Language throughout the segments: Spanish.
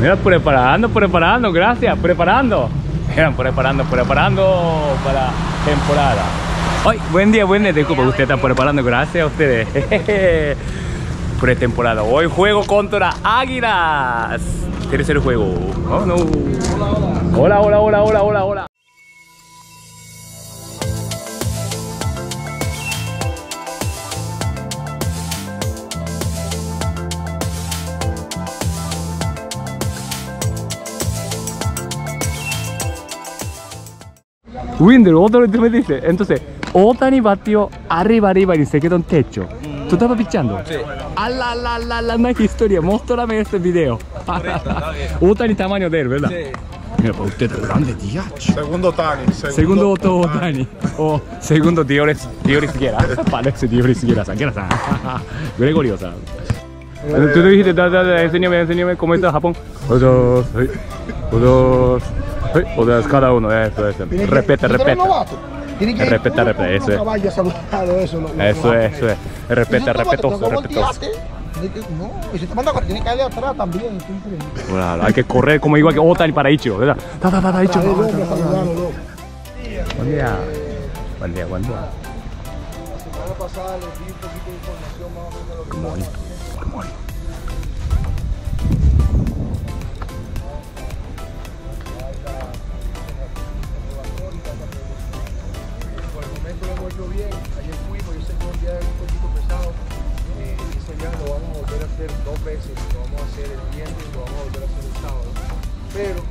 Mira, preparando, preparando, gracias, preparando. Miren, preparando, preparando para temporada. Ay, buen día, buen día, disculpa, usted está preparando, gracias a ustedes. Pretemporada, hoy juego contra Águilas. Tercer juego. Oh, no. Hola, hola, hola, hola, hola, hola. Winder, otro vez me dice. Entonces, Otani batió arriba, arriba y se quedó en techo. ¿Tú estabas pichando? Sí. A la, la, la, la, no hay historia. Muéstrame este video. Otani tamaño de él, ¿verdad? Sí. Mira, pues usted es grande. Segundo Tani. Segundo Otto Otani. O segundo Dioris, Dioris Guerra. Parece Dioris Guerra. Guerra-san. Gregorio-san. Tú te dijiste, da, da, da, enséñame, enséñame cómo está Japón. Dos, hey, dos, hey, dos, cada uno, eso, eso. Respeta, ¿tú eres respeta. Tiene que Respeta, respeta, eso es. Caballo saludado, eso, lo- Eso es, eso es. Respeta, respetuoso, respetuoso. No, y si te manda tiene que darle atrás también. Claro, hay que correr como igual que Otani para Ichiro, ¿verdad? Da, da, da, da, Ichiro. Buen día. Buen día, buen día. semana pasada les di un poquito de información más o menos de lo por el momento lo hemos hecho bien. Ayer fuimos, yo sé que un día un poquito pesado. Eh, ese día lo vamos a volver a hacer dos veces. Lo vamos a hacer el viernes y lo vamos a volver a hacer el sábado. Pero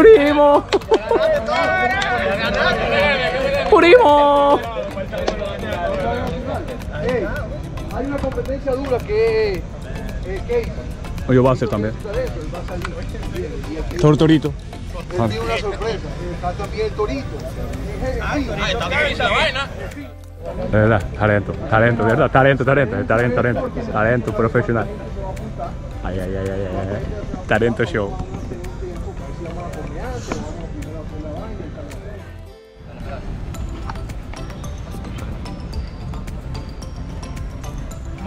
Primo. Primo. Hey, hay una competencia dura que es eh, a también. Él va a el que- Tortorito. Tiene una sorpresa. Está también el torito. De verdad, talento, talento, de verdad, talento, talento, talento, talento, talento profesional. Ay, ay, ay, ay, ay, ay. Talento show.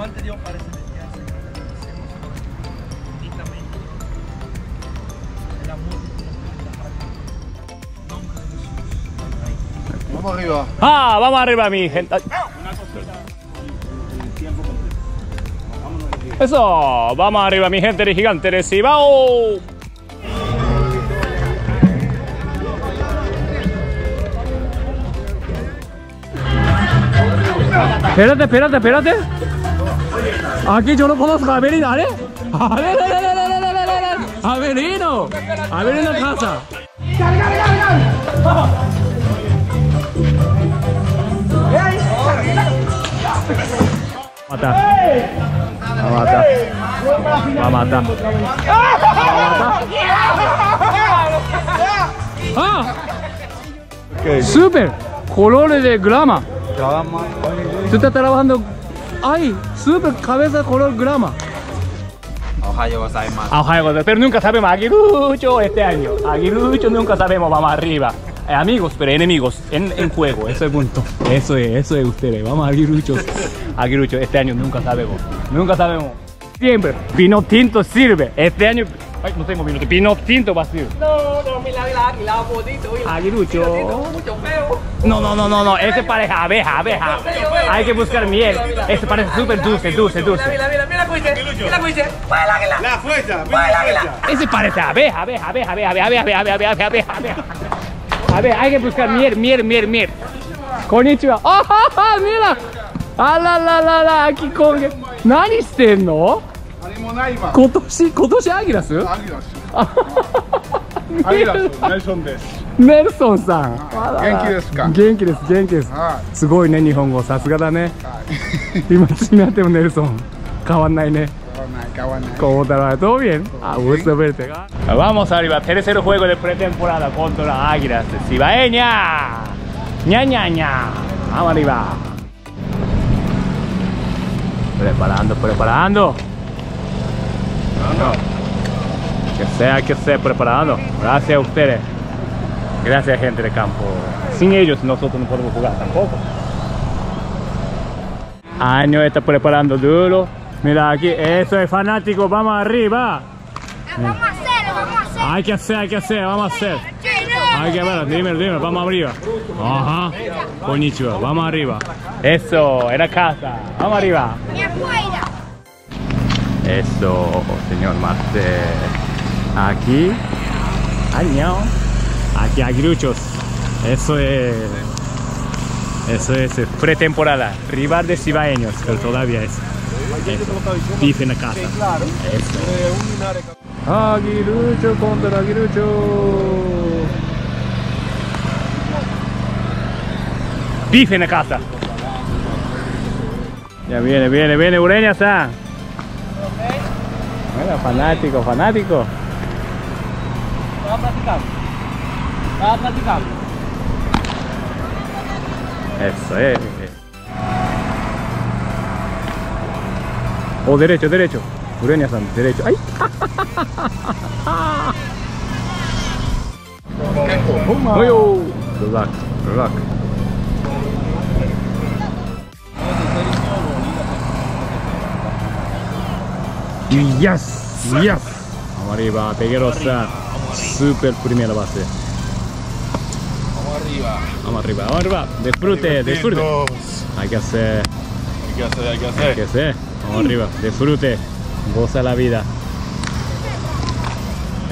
manual te dio para ese descanso. Benditamente. El amor que nos Nombre de Jesús. Vamos arriba. Ah, vamos arriba, mi gente. Una cosita. en Tiempo completo. Eso, vamos arriba mi gente de Gigante de Cibao. Espérate, espérate, espérate. Aquí yo lo conozco, Avelino, ¿vale? ¡Avelino, Avelino! ¡Avelino casa! Mata. Va a matar. Va a matar. Va a matar. ¡Ah! ¡Súper! Colores de. Grama. Tú estás trabajando ¡Ay! ¡Super! Cabeza color grama. Ohio gozaimasu. A Ohio Gozaimasu. Pero nunca sabemos. Aguilucho este año. Aguilucho nunca sabemos. Vamos arriba. Eh, amigos, pero enemigos en, en juego. Eso es punto. Eso es, eso es ustedes. Vamos aguiluchos. Aguilucho, este año nunca sabemos. Nunca sabemos. Siempre. Vino tinto sirve. Este año. Ay, no tengo vino de pino vacío. No, no, mira, mira, mi la, mi la, bonito. Feo. No, no, no, no, no, ese parece abeja, abeja. Hay que buscar miel. Ese parece súper dulce, dulce, dulce. Mira, mira, mira, cuiche. Mira, cuiche. ¡Para águila! La fuerza, mira la águila. Ese parece abeja, abeja, abeja, abeja, abeja, abeja, abeja, abeja, abeja, abeja. A ver, hay que buscar miel, miel, miel, miel. Konnichiwa. ¡Ah, mira! ¡Ah, la, la, la, la! Aquí con... ¿Nani no? 何もないわ。今年、今年アギラスアギラス。アギラス、ネルソンです。ネルソンさん。元気ですか元気です、元気です。はすごいね、日本語。さすがだね。い。今、になってもネルソン。変わんないね。Kawan, kawan. ¿Cómo te va? ¿Todo bien? A gusto verte. Vamos arriba, tercer juego de pretemporada contra Águilas de Cibaeña. ña, ña, ña. Vamos arriba. Preparando, preparando. Que sea, que sea preparando. Gracias a ustedes. Gracias gente de campo. Sin ellos nosotros no podemos jugar tampoco. Año está preparando duro. Mira aquí, eso es fanático, vamos arriba. Vamos a hacerlo, vamos a hacerlo. Hay que hacer, hay que hacer, vamos a hacer. Hay que ver, dime, dime, vamos arriba. Ajá. Konnichiwa, vamos arriba. Eso, era casa. Vamos arriba. Eso, señor Master. Aquí, año. Aquí hay gruchos. Eso es. Eso es eh, pretemporada. Rival de cibaeños, pero todavía es. Eso. Bife en la casa. Eso. Aguilucho contra Aguilucho. Bife en la casa. Ya viene, viene, viene Ureña, San. Fanático, fanático. Estaba platicando. Estaba platicando. Eso es. Oh, derecho, derecho. Ureña San, derecho. ¡Ay! Ay, oh. Good luck, good luck. Yes, yes. Vamos arriba, Peguerosa. Super primera base. Vamos arriba. Vamos arriba, vamos arriba. Disfrute, disfrute. Hay que hacer, Hay que hacer, hay que hay hacer. que hacer. Vamos arriba, disfrute. Goza la vida.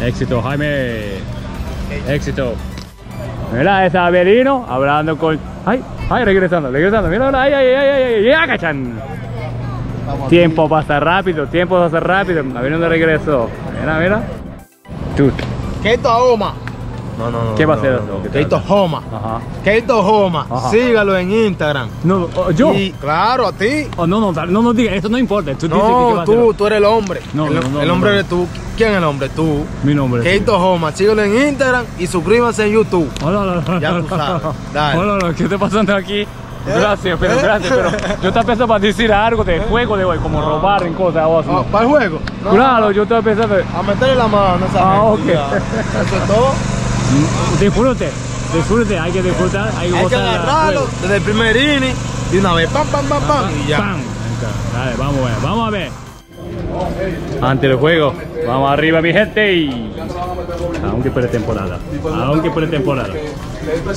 Éxito, Jaime. Éxito. Mira, es Abelino hablando con. ¡Ay! ¡Ay! Regresando, regresando. Mira, ¡ay, ay, ay! ¡ay! ay, ¡Ya, cachan! Tiempo pasa rápido, tiempo pasa rápido. Abelino de regreso. Mira, mira. Tú, Keito Homa. No, no, no. ¿qué va a eso? no. Keito Homa. Ajá. Keito Homa. Ajá. Sígalo en Instagram. No, oh, yo. Y claro, a ti. Oh, no, no, no, no diga, eso no importa. Tú dices que, qué va No, a tú, hacer. tú eres el hombre. No, el, no, no, el hombre no. eres tú. ¿Quién es el hombre? Tú. Mi nombre. Keito Homa. Sígalo en Instagram y suscríbase en YouTube. Hola, hola, Ya tú sabes. Dale. Hola, hola, ¿qué está pasando aquí? Gracias, pero ¿Eh? gracias, pero yo estaba pensando para decir algo de juego de hoy, como robar en cosas o así. Ah, ¿Para el juego? No, Claro, yo estaba pensando, A meterle la mano esa Ah, gente, ok. ya. Eso es todo. disfrute, disfrute, hay que disfrutar, hay que Hay que agarrarlo desde el primer inning. De una vez, pam, pam, pam, pam. Y ya. Pam. Dale, vamos a ver, vamos a ver. Antes del juego, vamos arriba mi gente y... Aunque pretemporada, aunque pretemporada.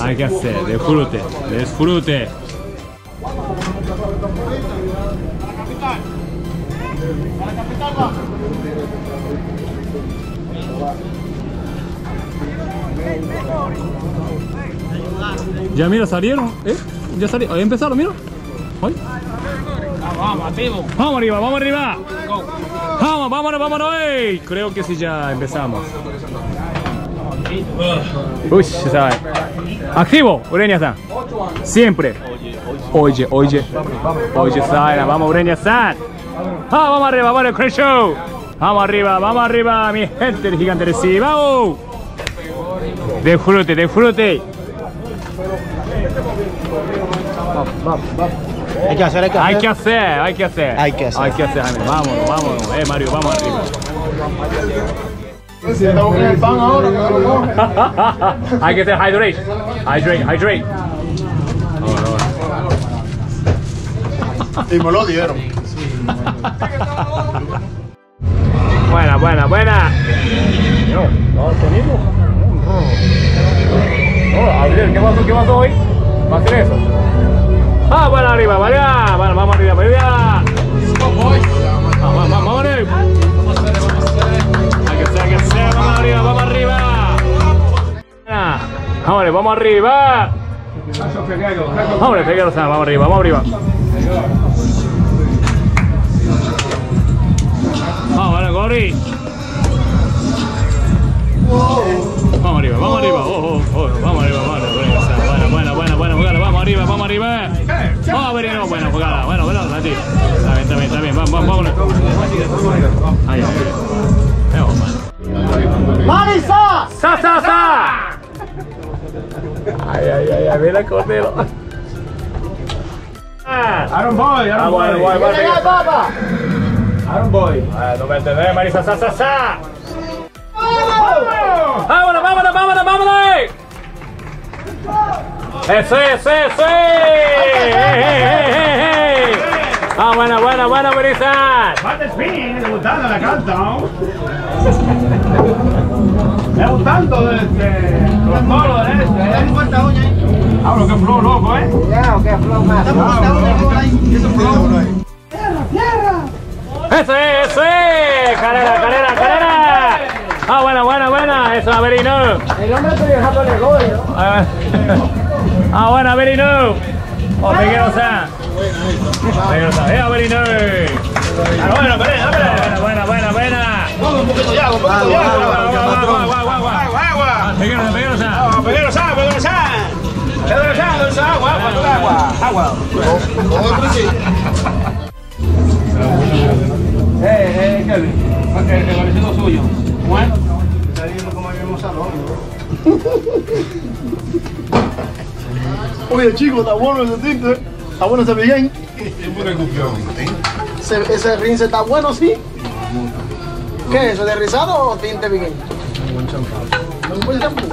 Hay que hacer, disfrute, disfrute. Ya mira, salieron, ¿eh? Ya salieron, empezaron, mira. Vamos, activo. Vamos arriba, vamos arriba. Vamos, vámonos, vámonos. Creo que sí ya empezamos. Uy, ¿sabes? Activo, Ureña San. Siempre. Oye, oye. Oye, Sana, vamos, Ureña San. Ah, vamos arriba, vamos al Show. Vamos arriba, vamos arriba, mi gente de gigante de sí. Vamos. Disfrute, disfrute. Hay que hacer, hay que Hay hacer. que hacer, hay que hacer. Hay que hacer. Hay que hacer, Jaime. Vámonos, vámonos. Eh, Mario, vamos arriba. el hay que hacer hydrate. Hydrate, hydrate. Y me lo dieron. Buena, buena, buena. No, no, tenemos. Oh, Gabriel, ¿qué pasó? ¿Qué pasó hoy? ¿Va a hacer eso? Ah, bueno, arriba, vale. Bueno, vamos arriba, vale. Vamos, vamos, vamos arriba. Que que hacer. Vamos arriba, vamos arriba. Vamos arriba. Vamos arriba, vamos arriba. Vamos, vale, Gori. Vamos arriba, vamos arriba. Oh, oh, oh, vamos arriba, vamos arriba. Buena, buena, buena, jugada. Vamos arriba, vamos arriba. Vamos a ver, no, buena jugada. Bueno, bueno, Santi. Está bien, está bien, está bien. Vamos, vamos, ay. Vamos, mano. ¡Marisa! ¡Sa, sa, sa! Ay, ay, ay, ay, mira cordero. Aaron Boy, Aaron ah, bueno, bueno. papá! Aaron Boy. No me entendés, Marisa, sa, sa, sa. ¡Vámonos, vámonos, vámonos, vámonos! ¡Eso, eso, eso! ¡Ey, ey, ey, ey, ey! Ah, buena, buena, buena, Marisa. Mate Spin, debutando la Countdown. Debutando desde los polos de este. Hablo que flow loco, eh. ¡Eso es, eso es! ¡Carrera, carrera, carrera! Ah, buena, buena, buena. Eso, Averino. El hombre estoy dejando el negocio. Ah, buena, Averino. Pequeño San. Pequeño San. ¡Eh, Averino! Ah, bueno, carrera. Buena, buena, buena. Un poquito de agua, un poquito de Agua, agua. Pedro Pedro San, agua, agua, agua. Agua. Eh, eh, Kelvin. El, el parecido suyo. Bueno. Oye, chico, está bueno ese tinte. Está bueno ese bien. Ese, ese rinse está bueno, sí. ¿Qué es eso? ¿De rizado o tinte bien? Un buen champú. ¿Un buen champú?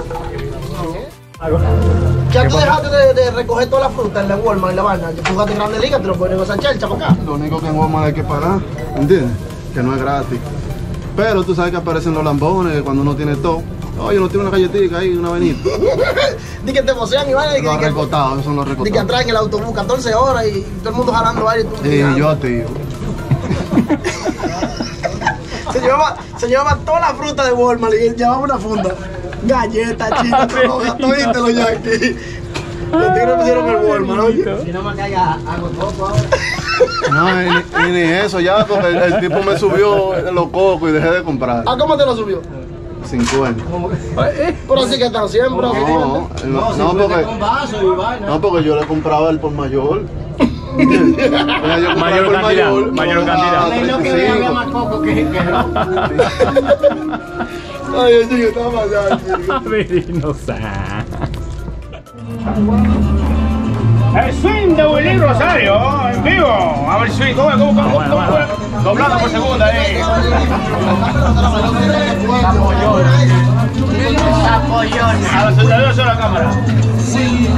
Ya tú dejaste de, de recoger toda la fruta en la Walmart, en la vaina. Que tú jugaste en Grande Liga, te lo pones en esa chelcha para acá. Lo único que en Walmart hay que pagar, ¿entiendes? Que no es gratis. Pero tú sabes que aparecen los lambones, que cuando uno tiene todo. Oye, uno tiene una galletita ahí, una avenida. Di que te emocionan y que- Los recotados, esos son los Di que recotados. atraen el autobús 14 horas y todo el mundo jalando aire. y tú- Y yo a ti. Se llevaba, se llevaba toda la fruta de Walmart y él llevaba una funda. Galletas, chinas, drogas, todo viste los yankees. Los tigres pusieron el Walmart, oye. Si no me caiga algo poco ahora. No, y, ni- y ni eso ya, porque el, el tipo me subió los cocos y dejé de comprar. ¿A cómo te lo subió? 50. Pero así que están siempre. No, no, no, porque, Con vaso y vaina. no, porque yo le compraba el por mayor. Yo Mayor por cantidad, mayor cantidad. a Me dijo que había 35. más coco que, que Ay, el más allá, chico. Averino San. El swing de Willy Rosario, en vivo. A ver, swing, ¿cómo, cómo, cómo, Bueno, cómo, bueno. cómo? Doblando por segunda, eh. A los 62 de la cámara.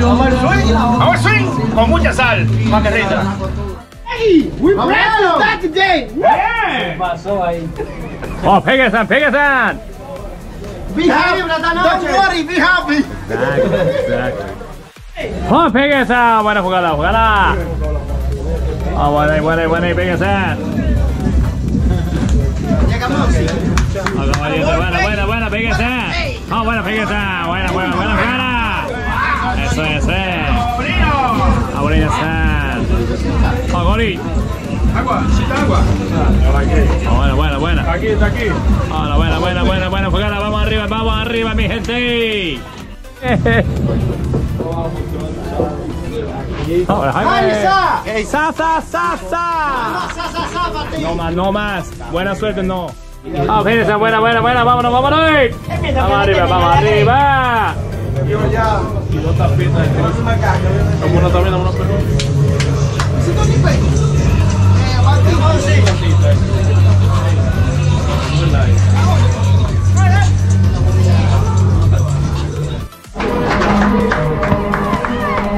Vamos al swing. Vamos al swing. Con mucha sal, más que rita. Bien. pasó ahí. Oh, Pequeño San, Pequeño San. Be happy, don't worry, be happy. Exacto, exacto. Oh, Pequeño San. Buena jugada, jugada. Oh, buena, buena, buena. Oh, caballito, buena, buena, buena, Pequeño San. Oh, buena, Pequeño San. Buena, buena, buena jugada. Eso, eso. Ah, buena, San. Oh, Gori. Agua, agua. Oh, buena, buena, buena. Aquí, está aquí. Hola, buena, buena, buena, buena jugada. Vamos arriba, vamos arriba, mi gente. Ahora, Jaime. Sa, sa, sa, sa. No más, no más. Buena suerte, no. Ah, fíjense, buena, buena, buena. Vámonos, vámonos. Vamos arriba, vamos arriba.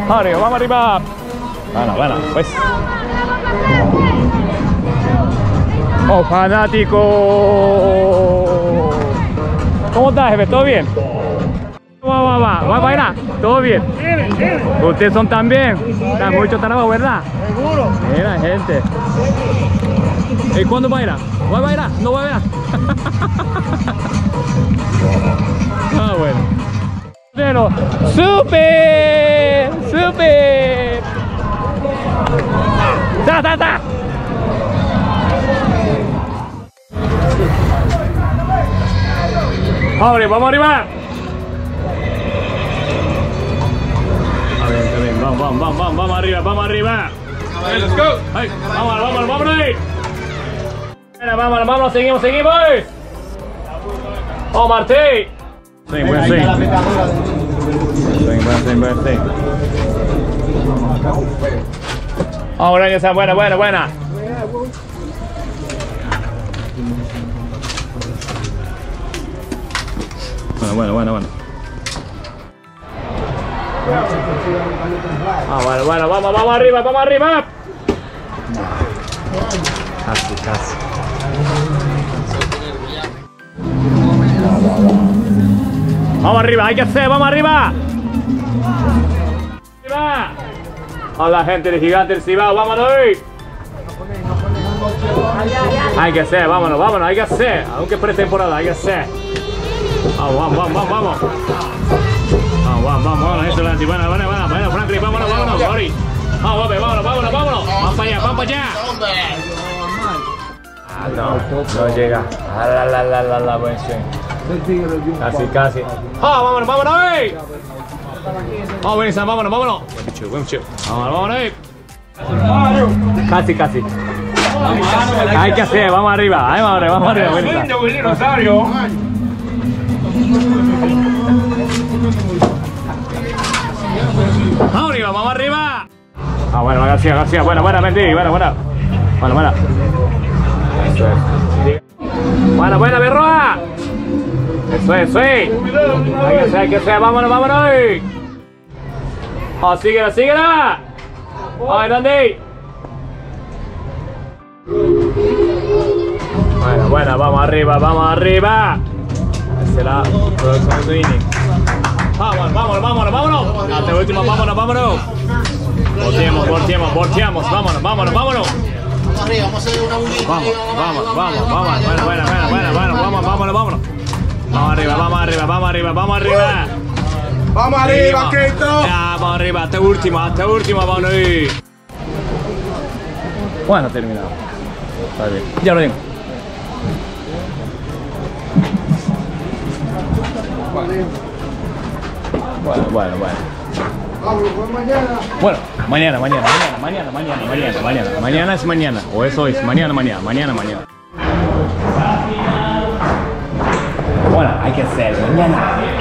Arriba, vamos arriba. Bueno, bueno, pues. Oh, fanático. ¿Cómo estás, jefe? ¿Todo bien? Va, va, va, va a bailar. ¿Todo bien? Ustedes son también. Está mucho trabajo, ¿verdad? Seguro. Mira, gente. ¿Y cuándo baila? ¿Va a bailar? ¿No va a bailar? ah, bueno. Pero, ¡Super! ¡Super! ¡Ta, ta, ta! ¡Abre, vamos arriba! vamos, vamos, vamos, vamos arriba, vamos arriba. Hey, let's go. Hey, vámonos, vámonos, vámonos. Bueno, vámonos, vámonos, seguimos, seguimos. Eh. Oh, Martí. Sí, buen sí. Sí, buen sí, Oh, buena, buena, buena, buena. Bueno, bueno, bueno, bueno. Ah, bueno, bueno, vamos, vamos arriba, vamos arriba. Casi, casi. Vamos arriba, hay que hacer, vamos arriba. Arriba. Hola gente de Gigante del Cibao, vámonos. Hay que hacer, vámonos, vámonos, hay que hacer. Aunque pretemporada, hay que hacer. Vamos, vamos, vamos, vamos, vamos. Vamos, vamos, eso es bueno, bueno, bueno, bueno, Franklin, vámonos, vámonos, Gori. Vamos, vamos, vámonos, vámonos, vámonos. Vamos para allá, vamos para allá. Ah, no, no llega. Ah, la, la, la, la, la, buen swing. Casi, casi. Ah, vámonos, vámonos, ey. Vamos, Benizan, vámonos, vámonos. Buen chico. Vámonos, vámonos, ey. Casi, casi. Hay que hacer, vamos arriba, ahí vamos arriba, vamos arriba, Rosario. Vamos arriba, vamos arriba. Ah, bueno, García, García, buena, buena, Mendy, buena, buena. Buena, buena. Eso es. Buena, buena, Berroa. Eso es, eso es. Hay que hacer, hay que hacer, vámonos, vámonos. Ah, síguela, síguela. Ay, Dandy. Bueno, bueno, vamos arriba, vamos arriba. Ese el próximo inning. Vámonos, vámonos, vámonos, vámonos. Hasta último, vámonos, vámonos. Volteamos, volteamos, volteamos. Vámonos, vámonos, vámonos. Vamos, vamos, vamos, vamos. Bueno, bueno, bueno, bueno, bueno. Vamos, vámonos, vámonos. Vamos arriba, vamos arriba, vamos arriba, vamos arriba. Vamos arriba, Keito. Ya, vamos arriba, hasta último, hasta último, vamos ahí. Bueno, terminado. Está bien. Ya lo tengo. Bueno, bueno, bueno. Bueno, mañana, mañana, mañana, mañana, mañana, mañana, mañana. Mañana es mañana. O eso es mañana, mañana, mañana, mañana. Bueno, hay que hacer mañana.